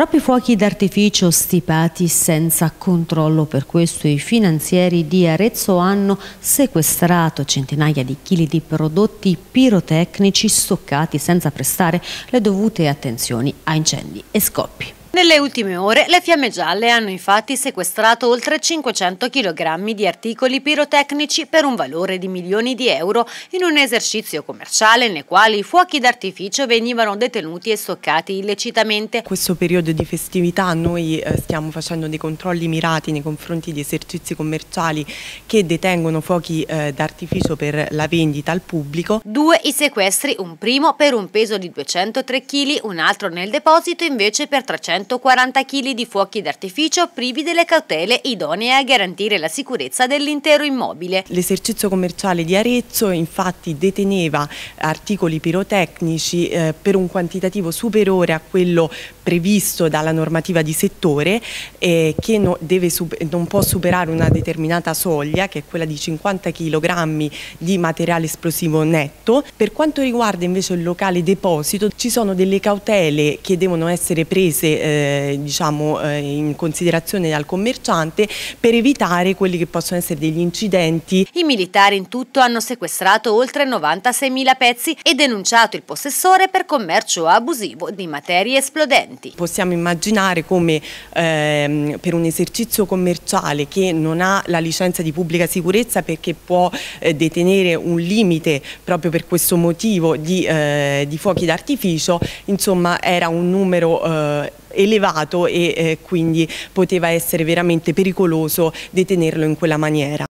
Troppi fuochi d'artificio stipati senza controllo, per questo i finanzieri di Arezzo hanno sequestrato centinaia di chili di prodotti pirotecnici stoccati senza prestare le dovute attenzioni a incendi e scoppi. Nelle ultime ore le fiamme gialle hanno infatti sequestrato oltre 500 kg di articoli pirotecnici per un valore di milioni di euro in un esercizio commerciale nei quali i fuochi d'artificio venivano detenuti e stoccati illecitamente. In questo periodo di festività noi eh, stiamo facendo dei controlli mirati nei confronti di esercizi commerciali che detengono fuochi eh, d'artificio per la vendita al pubblico. Due i sequestri, un primo per un peso di 203 kg, un altro nel deposito invece per 300 140 kg di fuochi d'artificio privi delle cautele idonee a garantire la sicurezza dell'intero immobile. L'esercizio commerciale di Arezzo infatti deteneva articoli pirotecnici eh, per un quantitativo superiore a quello previsto dalla normativa di settore eh, che no, deve, non può superare una determinata soglia che è quella di 50 kg di materiale esplosivo netto. Per quanto riguarda invece il locale deposito ci sono delle cautele che devono essere prese eh, diciamo, eh, in considerazione dal commerciante per evitare quelli che possono essere degli incidenti. I militari in tutto hanno sequestrato oltre 96.000 pezzi e denunciato il possessore per commercio abusivo di materie esplodenti. Possiamo immaginare come ehm, per un esercizio commerciale che non ha la licenza di pubblica sicurezza perché può eh, detenere un limite proprio per questo motivo di, eh, di fuochi d'artificio, insomma era un numero eh, elevato e eh, quindi poteva essere veramente pericoloso detenerlo in quella maniera.